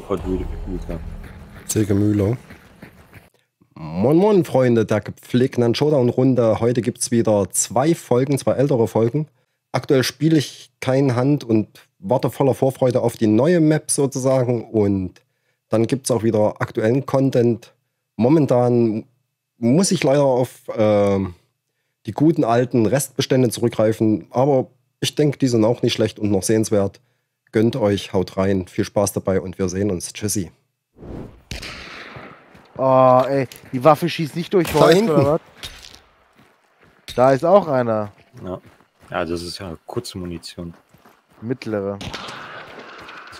Portwüter? Sägemühle. Moin Moin Freunde der gepflegten Showdown-Runde. Heute gibt es wieder zwei Folgen, zwei ältere Folgen. Aktuell spiele ich kein Hand und warte voller Vorfreude auf die neue Map sozusagen. Und dann gibt es auch wieder aktuellen Content. Momentan muss ich leider auf äh, die guten alten Restbestände zurückgreifen. Aber ich denke, die sind auch nicht schlecht und noch sehenswert. Gönnt euch, haut rein, viel Spaß dabei und wir sehen uns. Tschüssi. Oh, ey, die Waffe schießt nicht durch Da Holz hinten. oder was? Da ist auch einer. Ja. ja, das ist ja kurze Munition. Mittlere.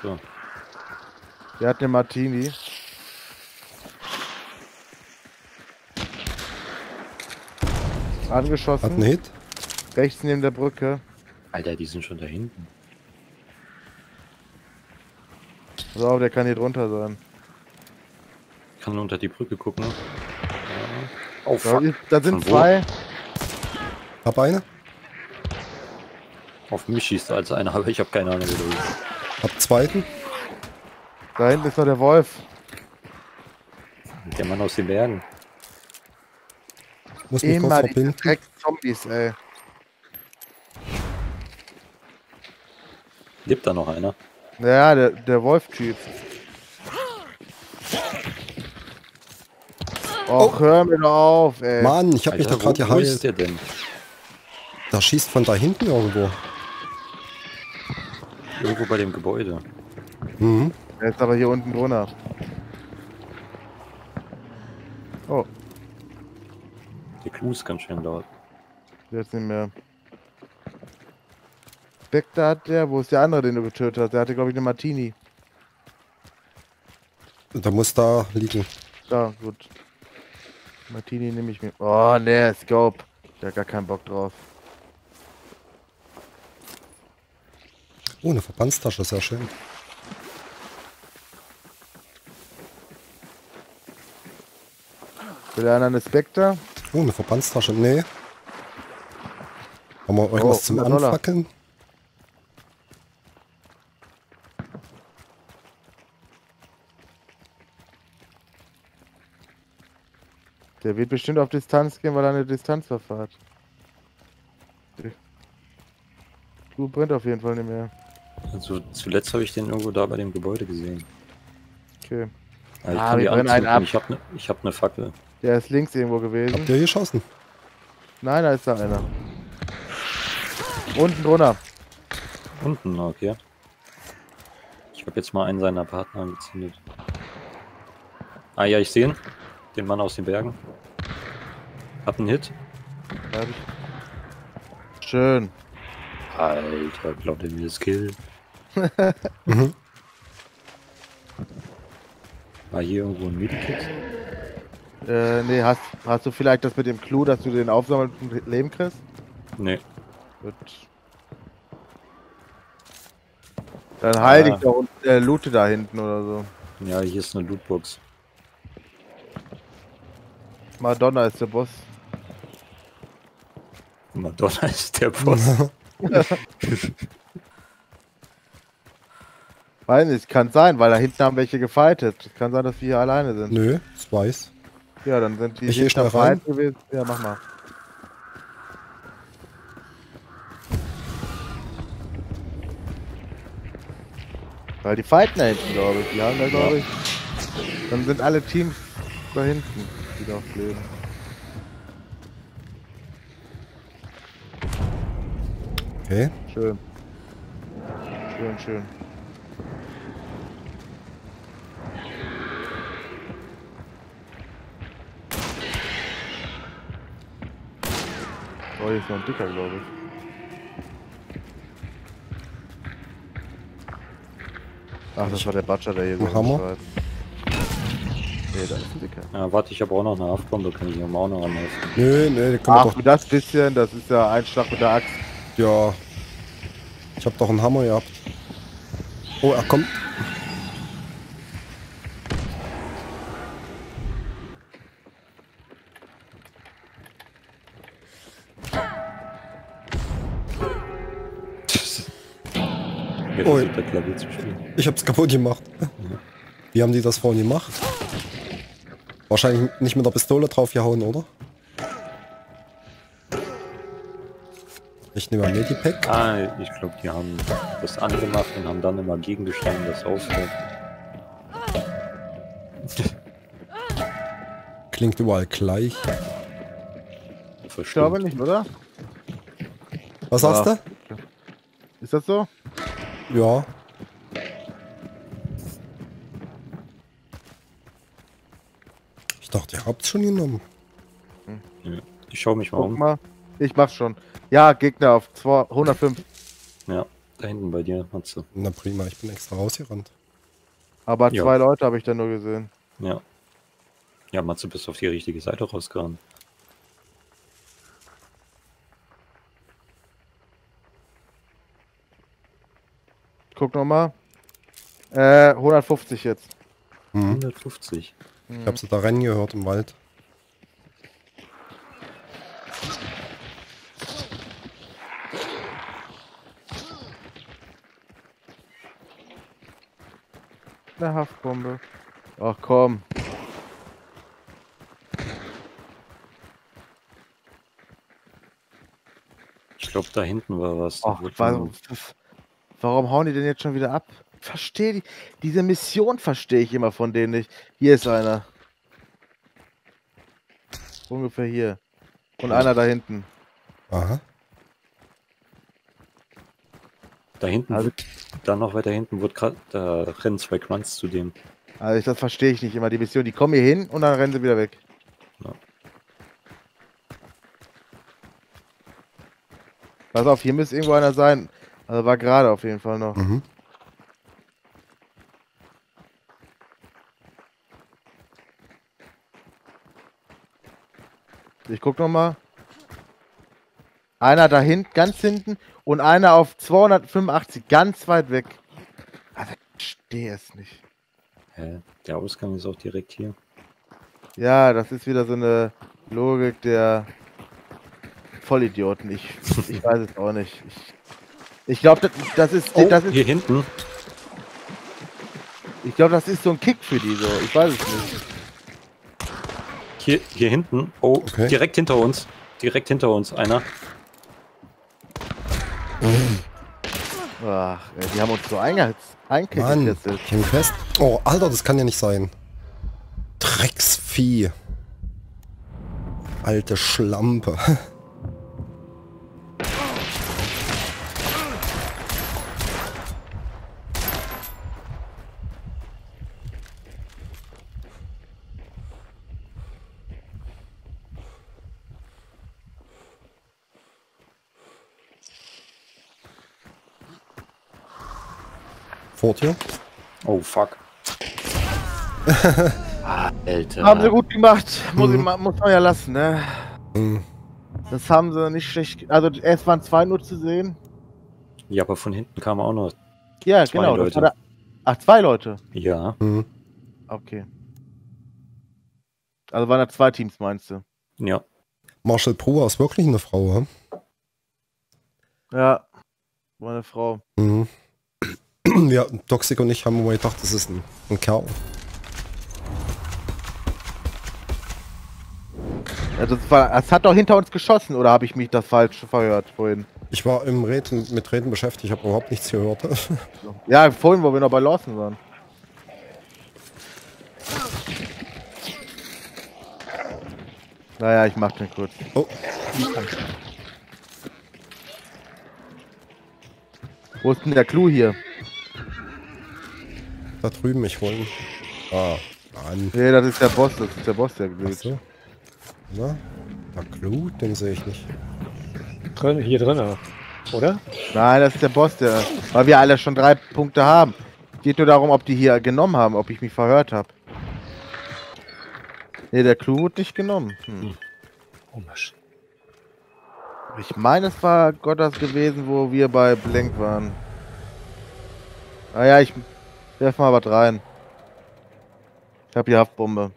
So. Der hat eine Martini. Hat einen Angeschossen. Hit. Rechts neben der Brücke. Alter, die sind schon da hinten. So, der kann hier drunter sein. Ich kann nur unter die Brücke gucken. Ja. Oh, Da, fuck. ist, da sind zwei. Hab eine. Auf mich schießt als einer, aber ich habe keine Ahnung, wie du bist. Hab zweiten. Da hinten ist noch der Wolf. Der Mann aus den Bergen. Muss mich kurz Immer die verbinden. Dreck-Zombies, ey. Lebt da noch einer? Ja, der, der Wolf-Typ. Och, hör mir doch auf, ey. Mann, ich hab mich Alter, da gerade wo, wo ist geheilt. der denn? Da schießt von da hinten irgendwo. Irgendwo bei dem Gebäude. Mhm. Der ist aber hier unten drunter. Oh, Der Clou ist ganz schön laut. jetzt nicht mehr. Spectre hat der, wo ist der andere, den du getötet hast? Der hatte, glaube ich, eine Martini. Da muss da liegen. Da, gut. Martini nehme ich mir. Oh, ne, Scope. Der hat gar keinen Bock drauf. Oh, eine Verbandstasche, sehr schön. Will der einer eine Spectre? Oh, eine Verbandstasche. Nee. Haben wir irgendwas Oh, zum 100 Dollar. Der wird bestimmt auf Distanz gehen, weil er eine Distanzwaffe hat. Du brennt auf jeden Fall nicht mehr. Also zuletzt habe ich den irgendwo da bei dem Gebäude gesehen. Okay. Ja, ich Ah, kann wir die brennen einen ab. Ich habe ne, ich hab ne Fackel. Der ist links irgendwo gewesen. Habt ihr geschossen? Nein, da ist da einer. Unten drunter. Unten, okay. Ich habe jetzt mal einen seiner Partner angezündet. Ah ja, ich sehe ihn. Den Mann aus den Bergen. Hat einen Hit. Hab ich. Schön. Alter, glaubt er mir das Kill? Mhm. War hier irgendwo ein Medikit? Äh, nee, hast, hast du vielleicht das mit dem Clou, dass du den aufsammeln und Leben kriegst? Nee. Gut. Dann heil Ah. dich doch und äh, loote da hinten oder so. Ja, hier ist eine Lootbox. Madonna ist der Boss. Madonna ist der Boss. Weiß nicht, kann sein, weil da hinten haben welche gefightet. Kann sein, dass wir hier alleine sind. Nö, das weiß. Ja, dann sind die Ich am schnell rein. Gewesen. Ja, mach mal. Weil die fighten da hinten, glaube ich. Die haben da, glaube ich. Dann sind alle Teams da hinten, die noch leben. Okay. Schön. Schön, schön. Oh, hier ist noch ein dicker, glaube ich. Ach, das war der Butcher, der hier Ein Hammer? rumschreit. Nee, da ist ein dicker. Ja, warte, ich habe auch noch eine Haftbombe, kann ich ihm auch noch anhelfen. Nö, wir Ach, doch. das bisschen, das ist ja ein Schlag mit der Axt. Ja. Ich hab doch einen Hammer gehabt. Oh, er kommt. Spielen. Ich hab's kaputt gemacht. Wie haben die das vorhin gemacht? Wahrscheinlich nicht mit der Pistole drauf gehauen, oder? Ich nehme ein Medipack. Ah, ich glaube, die haben das angemacht und haben dann immer gegengestanden, das aufhört. Klingt überall gleich. Ich glaube nicht, oder? Was sagst Ja. Ist das so? du? Ja. Dachte, ihr habt's schon genommen. Ich schaue mich mal Guck um. mal. Ich mach's schon. Ja, Gegner auf 200 105. Ja, da hinten bei dir, Matze. Na prima, ich bin extra rausgerannt. Aber Ja. zwei Leute habe ich da nur gesehen. Ja. Ja, Matze, bist auf die richtige Seite rausgerannt. Guck nochmal. Äh, 150 jetzt. Hm. 150. Ich hab sie da rennen gehört im Wald. Eine Haftbombe. Ach komm. Ich glaube, da hinten war was. Ach, warum, warum hauen die denn jetzt schon wieder ab? Verstehe die. Diese Mission verstehe ich immer von denen nicht. Hier ist einer. Ungefähr hier. Und einer da hinten. Aha. Da hinten, Also- da noch weiter hinten, wird grad, da rennen zwei Grunts zu dem. Also ich, das verstehe ich nicht immer. Die Mission, die kommen hier hin und dann rennen sie wieder weg. Ja. Pass auf, hier müsste irgendwo einer sein. Also war gerade auf jeden Fall noch. Mhm. Ich guck noch mal. Einer da hinten, ganz hinten und einer auf 285, ganz weit weg. Also ich verstehe es nicht. Hä? Der Ausgang ist auch direkt hier. Ja, das ist wieder so eine Logik der Vollidioten. Ich, ich weiß es auch nicht. Ich, ich glaube, das, das ist, Oh, das ist, hier hinten. ich glaube, das ist so ein Kick für die so. Ich weiß es nicht. Hier, hier hinten. Oh, Okay. direkt hinter uns. Direkt hinter uns einer. Ach, ey, die haben uns so eingekesselt. ich bin fest. Oh, Alter, das kann ja nicht sein. Drecksvieh. Alte Schlampe. Vor dir? Oh, fuck. Alter. Haben sie gut gemacht. Muss, ich, Mhm. ma- muss man ja lassen, ne? Hm. Das haben sie nicht schlecht. Also erst waren zwei nur zu sehen. Ja, aber von hinten kam auch noch. Ja, Zwei genau. Das Leute. der, ach, zwei Leute. Ja. Hm. Okay. Also waren da zwei Teams, meinst du? Ja. Marshall Brewer ist wirklich eine Frau, hm? Ja. War eine Frau. Mhm. Ja, Toxic und ich haben immer gedacht, das ist ein, ein Kerl. Ja, das, war, das hat doch hinter uns geschossen, oder habe ich mich das falsch verhört vorhin? Ich war im Reden, mit Reden beschäftigt, ich habe überhaupt nichts gehört. Ja, vorhin, wo wir noch bei Lawson waren. Naja, ich mach den kurz. Oh, Wo ist denn der Clou hier? Da drüben, ich hol ihn. Ah, Mann. Nee, das ist der Boss, das ist der Boss, der blöd. so. Na, der Clou, den sehe ich nicht. Drin, hier drin, oder? Nein, das ist der Boss, der. Weil wir alle schon drei Punkte haben. Geht nur darum, ob die hier genommen haben, ob ich mich verhört habe. Nee, der Clou wird nicht genommen. Hm. Komisch. Ich meine, es war Gottes gewesen, wo wir bei Blank waren. Ah ja, ich Werf mal was rein. Ich hab die Haftbombe.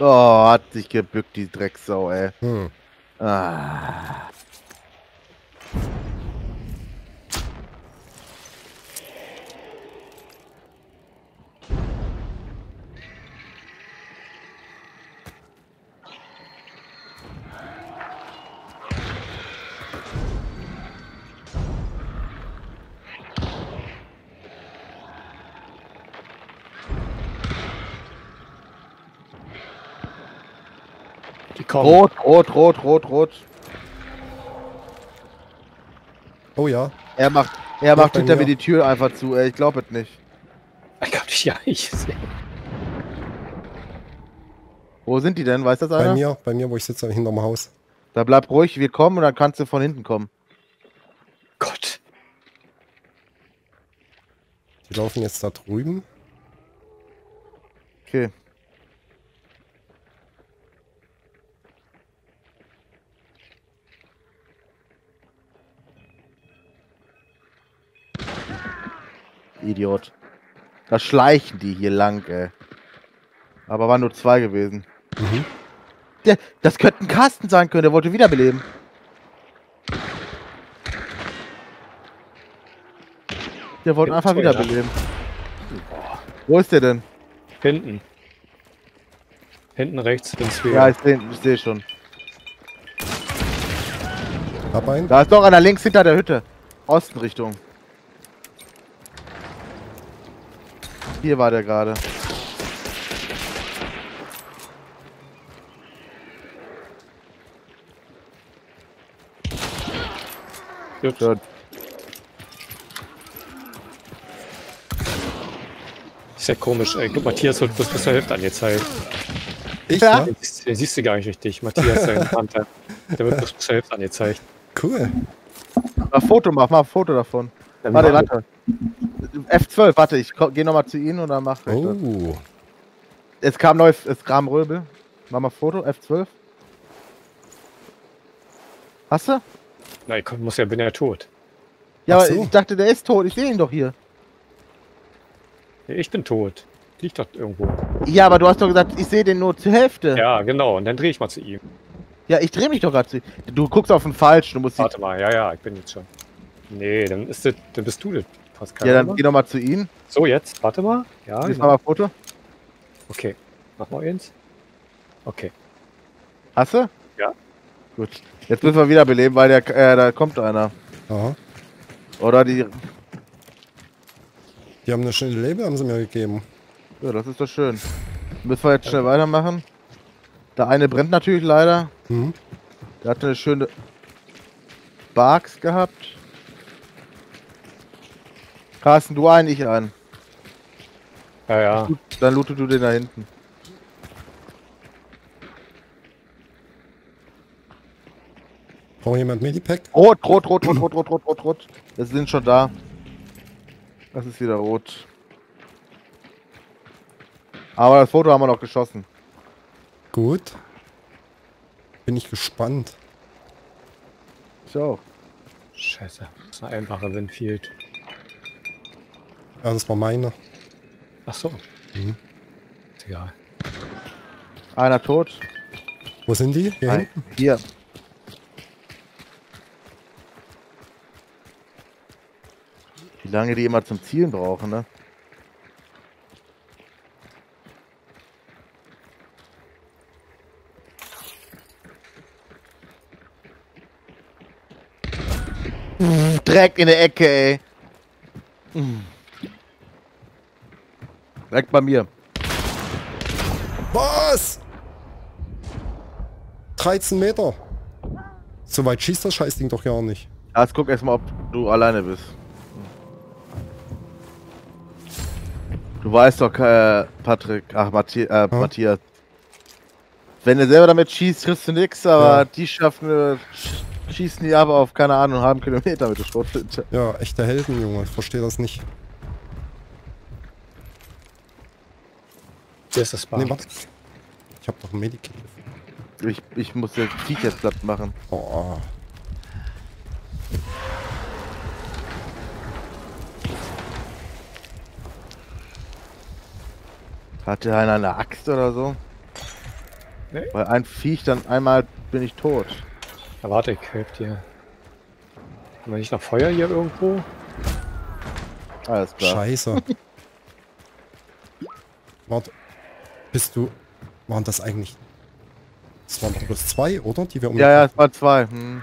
Oh, hat sich gebückt, die Drecksau, ey. Hm. Ah. Kommen. Rot, rot, rot, rot, rot. Oh ja. Er macht, er macht bei hinter mir. die Tür einfach zu, ey. Ich glaube es nicht. Ich glaub nicht, ja, ich sehe. Wo sind die denn? Weiß das Bei einer? mir, bei mir, wo ich sitze, hinterm Haus. Da bleib ruhig, wir kommen und dann kannst du von hinten kommen. Gott. Die laufen jetzt da drüben. Okay. Idiot. Da schleichen die hier lang, ey. Aber waren nur zwei gewesen. Mhm. Der, das könnte ein Carsten sein können, der wollte wiederbeleben. Der wollte einfach wiederbeleben. Wo ist der denn? Hinten. Hinten rechts ins Weg. Ja, ich sehe seh schon. Hab einen. Da ist noch einer links hinter der Hütte. Ostenrichtung. Hier war der gerade. Gut. Schön. Ist ja komisch, ey. Guck, Matthias wird bloß bis zur Hälfte angezeigt. Ich, Ja. ja? Den, siehst- den siehst du gar nicht richtig. Matthias, der Hunter. Der wird bloß bis zur Hälfte angezeigt. Cool. Mal Foto mach, mal ein Foto davon. Dann Warte, warte. Warte. F12, warte, ich ko- geh nochmal zu Ihnen und dann mach ich das. Oh. Es kam neu, es kam Röbel. Mach mal Foto, F12. Hast du? Nein, ich muss ja, bin ja tot. Ja, Ach aber so. ich dachte, der ist tot. Ich sehe ihn doch hier. Ich bin tot. Liegt doch irgendwo. Ja, aber du hast doch gesagt, ich sehe den nur zur Hälfte. Ja, Ja, genau. Und dann drehe ich mal zu ihm. ich drehe mich doch gerade zu Du guckst auf den falschen. Du musst Warte mal, ja, ja, ich bin jetzt schon. Nee, dann ist das, dann bist du das, Pascal. Ja, dann geh nochmal zu Ihnen. So, jetzt, warte mal. Ja, Jetzt genau. mal ein Foto. Okay. Mach mal eins. Okay. Hast du? Ja. Gut. Jetzt müssen wir wieder beleben, weil der, äh, da kommt einer. Aha. Oder die. Die haben eine schnelle Label, haben sie mir gegeben. Ja, das ist doch schön. Müssen wir jetzt schnell weitermachen. Der eine brennt natürlich leider. Mhm. Der hatte eine schöne Barks gehabt. Carsten, du ein, ich ein. Ja, ja. Dann loote du den da hinten. Braucht jemand Medipack? Rot, rot, rot, rot, rot, rot, rot, rot, rot. Wir sind schon da. Das ist wieder rot. Aber das Foto haben wir noch geschossen. Gut. Bin ich gespannt. Auch. Scheiße. Das ist eine einfache Winfield. Ja, das war meine. Ach so. Mhm. Ist egal. Einer tot. Wo sind die? Hier Ein, hinten? hier. Wie lange die immer zum Zielen brauchen, ne? Dreck in der Ecke, ey. Direkt bei mir. Was? 13 Meter. So weit schießt das Scheißding doch gar nicht. Jetzt guck erstmal, ob du alleine bist. Du weißt doch, äh, Patrick, ach, Mathi äh, Hm? Matthias. Wenn du selber damit schießt, kriegst du nix, aber Ja. die schaffen, äh, sch- schießen die aber auf, keine Ahnung, halben Kilometer mit der Schrotflinte. Ja, echte Helden, Junge. Ich verstehe das nicht. Hier ist das Bar. Nee, warte. Ich hab doch ein Medikit. Ich, ich muss jetzt platt machen. Oh. Hat der einer eine Axt oder so? Weil ein Viech dann einmal bin ich tot. Ja, warte, ich helf dir. Haben wir nicht noch Feuer hier irgendwo? Alles klar. Scheiße. Warte. Bist du. Waren das eigentlich. Das waren bloß zwei, oder? Die wir Ja, ja, es waren zwei. Hm.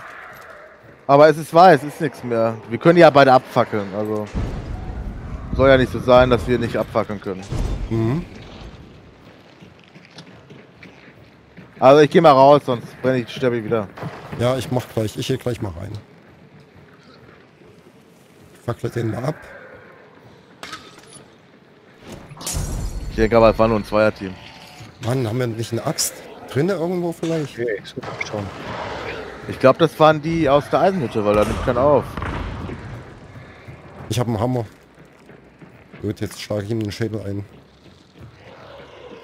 Aber es ist weiß, es ist nichts mehr. Wir können ja beide abfackeln, also. Soll ja nicht so sein, dass wir nicht abfackeln können. Mhm. Also ich gehe mal raus, sonst brenne ich sterbe ich wieder. Ja, ich mach gleich. Ich gehe gleich mal rein. Fackle den mal ab. Ich denke aber, es war nur ein Zweierteam. Mann, haben wir nicht eine Axt drinne irgendwo vielleicht? Okay, ich suche schon. Ich glaube, das waren die aus der Eisenhütte, weil da nimmt keiner auf. Ich habe einen Hammer. Gut, jetzt schlage ich ihm den Schädel ein.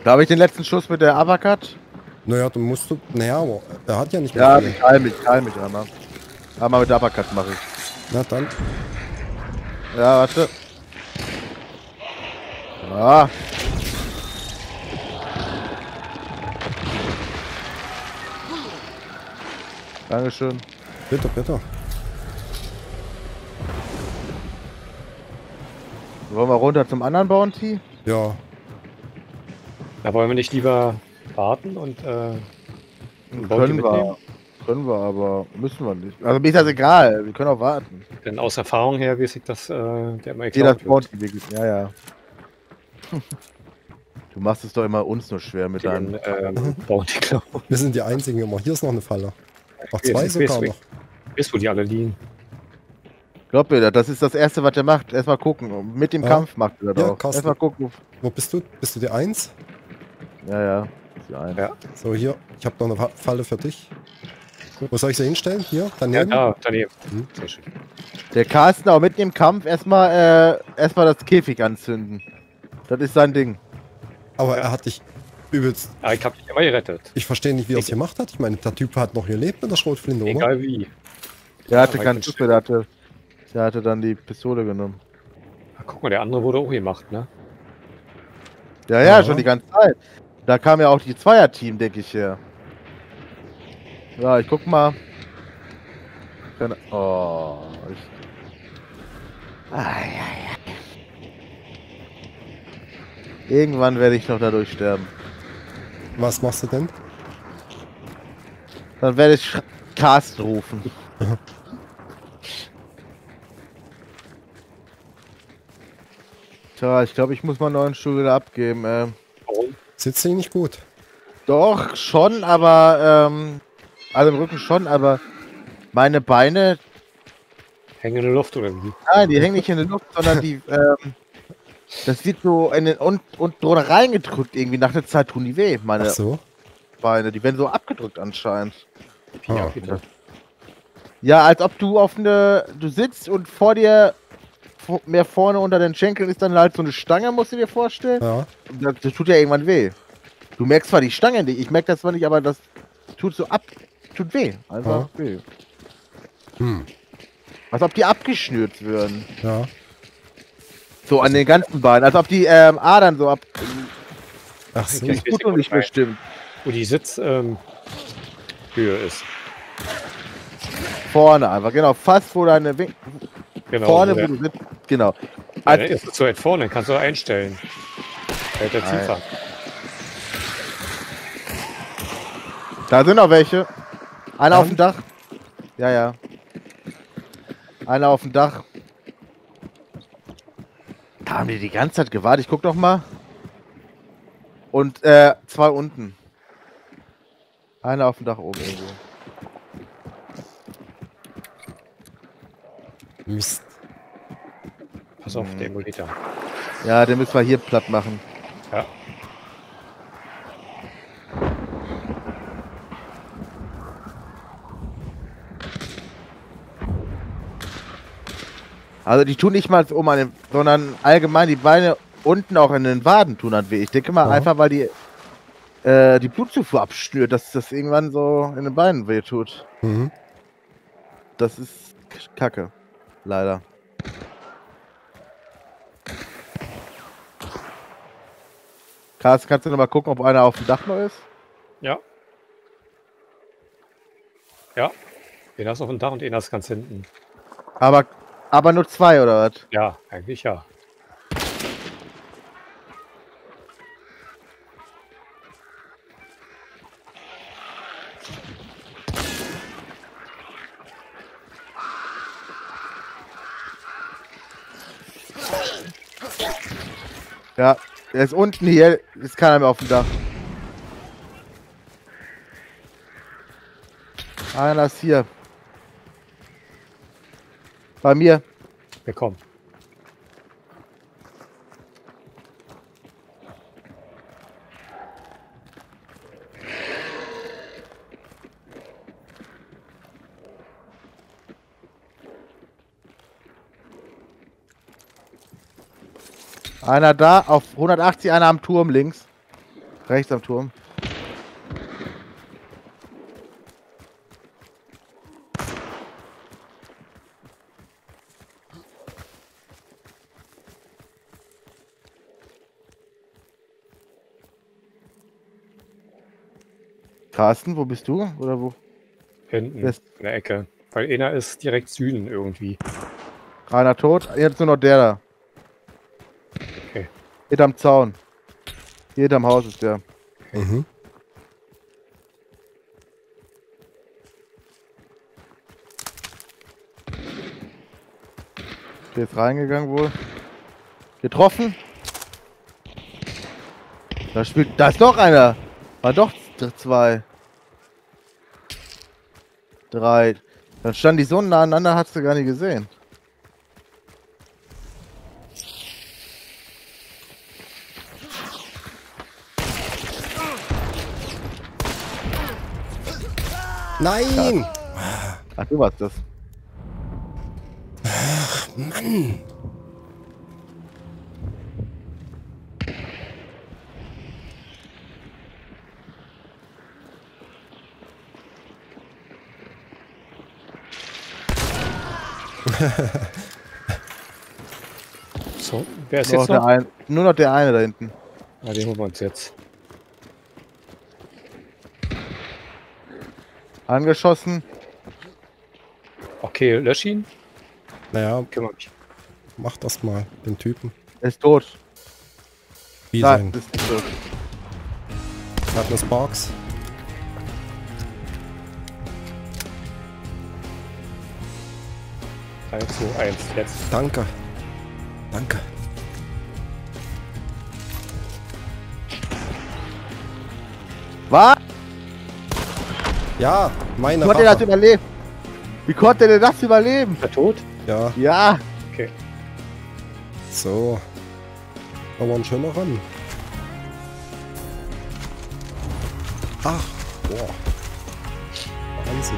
Da habe ich den letzten Schuss mit der Abakat. Naja, dann musst du. Naja, aber er hat ja nicht mehr Ja, viel. ich heil mich, ich heil mich einmal. Einmal mit der Abakat mache ich. Na dann. Ja, warte. Ah. Dankeschön. Bitte, bitte. Wollen wir runter zum anderen Bounty? Ja. Da wollen wir nicht lieber warten und äh, Können wir. mitnehmen? Können wir, aber müssen wir nicht. Also mir ist das egal, wir können auch warten. Denn aus Erfahrung her weiß ich, dass äh, der immer Jeder. Bounty, wirklich. ja, ja. Du machst es doch immer uns nur schwer mit Den deinem. ähm, Bounty klauen. Wir sind die einzigen immer. Hier ist noch eine Falle. Ach, Hier zwei ist- sogar noch. ist- wo die alle liegen? Glaub mir, das ist das Erste, was er macht. Erstmal gucken. Mit dem Ja. Kampf macht er das Ja, auch. Erstmal gucken. Wo bist du? Bist du die Eins? Ja, ja. Ist die Eins. Ja. So, hier. Ich habe noch eine Fa- Falle für dich. Wo soll ich sie hinstellen? Hier? Ja, Daneben? da, daneben. Hm. Sehr schön. Der Carsten auch mitten im Kampf erstmal äh, erstmal das Käfig anzünden. Das ist sein Ding. Aber er hat dich übelst. Ah, ich hab dich immer gerettet. Ich verstehe nicht, wie er es gemacht hat. Ich meine, der Typ hat noch gelebt mit der Schrotflinte, oder? Egal wie. Der hatte keinen Schuss mehr, der hatte, der hatte dann die Pistole genommen. Ah, guck mal, der andere wurde auch gemacht, ne? Ja, ja, Ja. schon die ganze Zeit. Da kam ja auch die Zweierteam, denke ich, her. Ja, ich guck mal. Keine- Oh, ich. Ai, ai, ai. Irgendwann werde ich noch dadurch sterben. Was machst du denn? Dann werde ich Carsten rufen. Tja, ich glaube, ich muss meinen neuen Stuhl wieder abgeben. Ähm, Warum? Sitzt sie nicht gut? doch, schon, aber, ähm, also im Rücken schon, aber meine Beine, Hängen in der Luft oder wie? nein, die hängen nicht in der Luft, sondern die, ähm, das wird so in den und, und drunter reingedrückt irgendwie. Nach der Zeit tun die weh, meine Ach so. Beine. Die werden so abgedrückt anscheinend. Ah, bitte. Ja, als ob du auf eine, du sitzt und vor dir, mehr vorne unter den Schenkeln ist dann halt so eine Stange, musst du dir vorstellen. Ja. Das, das tut ja irgendwann weh. Du merkst zwar die Stange nicht, ich merke das zwar nicht, aber das tut so ab, tut weh. Einfach weh. Hm. Als ob die abgeschnürt würden. Ja. So an den ganzen Beinen. Als ob die ähm, Adern so ab. Ach so. Tut noch nicht bestimmt. Wo die Sitz ähm, ist. Vorne einfach, genau. Fast wo deine Win Genau. Vorne, ja. wo du sitzt. Genau. Ja, Als, dann ist es so weit vorne, kannst du einstellen. Hält der Nein. tiefer. Da sind noch welche. Einer auf dem Dach. Ja, ja. Einer auf dem Dach. Da haben die die ganze Zeit gewartet. Ich guck doch mal. Und äh, zwei unten. Einer auf dem Dach oben irgendwo. Mist. Pass auf, Mhm. der Emulator. Ja, den müssen wir hier platt machen. Ja. Also die tun nicht mal um an den, sondern allgemein die Beine unten auch in den Waden tun halt weh. Ich denke mal Ja. einfach, weil die äh, die Blutzufuhr abschnürt, dass das irgendwann so in den Beinen weh tut. Mhm. Das ist Kacke. Leider. Carsten, kannst du noch mal gucken, ob einer auf dem Dach noch ist? Ja, Einer ist auf dem Dach und einer ist ganz hinten. Aber, aber nur zwei, oder was? Ja, eigentlich ja. Ja, der ist unten hier, ist keiner mehr auf dem Dach. Einer ist hier. Bei mir. Wir kommen. Einer da, auf 180, einer am Turm links. Rechts am Turm. Carsten, wo bist du? Oder wo? Hinten Das- in der Ecke. Weil einer ist direkt Süden irgendwie. Einer tot, jetzt nur noch der da. Okay. Hinterm Zaun. Hier hinterm Haus ist der. Mhm. Der ist reingegangen wohl. Getroffen. Da spielt. Da ist noch einer. War doch zwei. Drei. Dann standen die so nah aneinander, hast du gar nicht gesehen. Nein! Ach, du warst das. Mann! So, wer ist Nur noch, jetzt der noch? ein, nur noch der eine da hinten. Na, den holen wir uns jetzt. Angeschossen. Okay, lösch ihn. Naja, Kümmere mich. mach das mal, den Typen. Er ist tot. Wie Nein, sein? ist tot. Er hat eine Sparks. Drei, zwei, eins, jetzt. Danke. Danke. Was? Ja, meine Wie konnte er das überleben? Wie konnte der das überleben? Ist er tot? Ja, Ja. Okay. so. Aber ein schöner Run. Ach, boah. Wahnsinn.